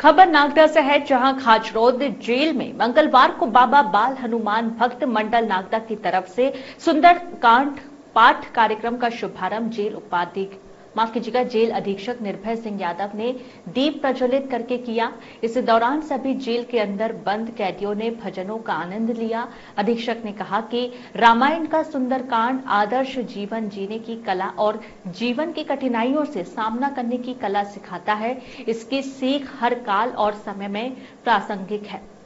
खबर नागदा से है, जहाँ खाचरोद जेल में मंगलवार को बाबा बाल हनुमान भक्त मंडल नागदा की तरफ़ से सुंदर कांड पाठ कार्यक्रम का शुभारंभ जेल उपाधि माफ़ कीजिएगा, जेल अधीक्षक निर्भय सिंह यादव ने दीप प्रज्वलित करके किया। इस दौरान सभी जेल के अंदर बंद कैदियों ने भजनों का आनंद लिया। अधीक्षक ने कहा कि रामायण का सुंदरकांड आदर्श जीवन जीने की कला और जीवन की कठिनाइयों से सामना करने की कला सिखाता है। इसकी सीख हर काल और समय में प्रासंगिक है।